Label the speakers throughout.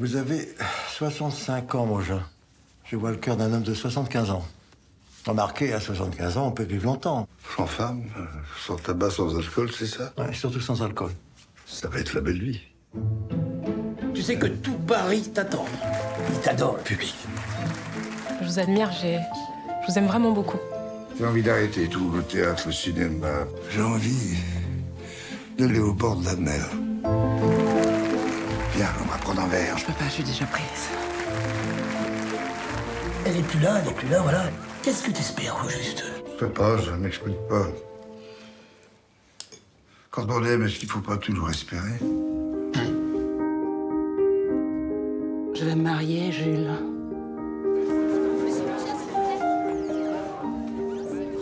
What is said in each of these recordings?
Speaker 1: Vous avez 65 ans, mon jeune. Je vois le cœur d'un homme de 75 ans. Remarquez, à 75 ans, on peut vivre longtemps.
Speaker 2: Sans femme, sans tabac, sans alcool, c'est ça?
Speaker 1: Ouais, surtout sans alcool.
Speaker 2: Ça va être la belle vie.
Speaker 3: Tu sais que tout Paris t'attend. Il t'adore, le public.
Speaker 4: Je vous admire, j'ai... Je vous aime vraiment beaucoup.
Speaker 2: J'ai envie d'arrêter tout, le théâtre, le cinéma. J'ai envie d'aller au bord de la mer. Viens, on va prendre un verre.
Speaker 5: Je peux pas, je suis déjà prise.
Speaker 3: Elle est plus là, elle est plus là, voilà. Qu'est-ce que t'espères, au juste
Speaker 2: Je sais pas, je m'explique pas. Quand on aime, est-ce qu'il faut pas toujours espérer?
Speaker 5: Je vais me marier, Jules.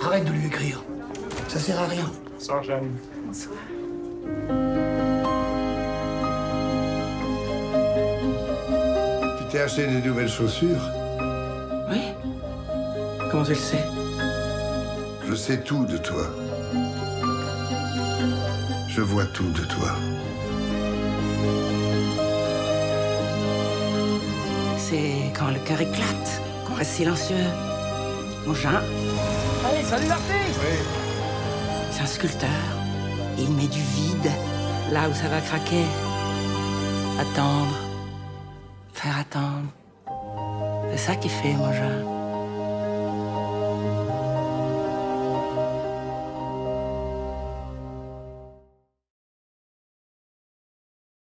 Speaker 3: Arrête de lui écrire. Ça sert à rien.
Speaker 6: Bonsoir, Jeanne.
Speaker 2: Tu t'es acheté des nouvelles chaussures
Speaker 5: Oui Comment tu le sais
Speaker 2: Je sais tout de toi. Je vois tout de toi.
Speaker 5: C'est quand le cœur éclate, qu'on reste silencieux. Mon Jean,
Speaker 3: Allez, salut l'artiste
Speaker 5: c'est un sculpteur. Il met du vide là où ça va craquer. Attendre. Faire attendre. C'est ça qui fait, mon Jean.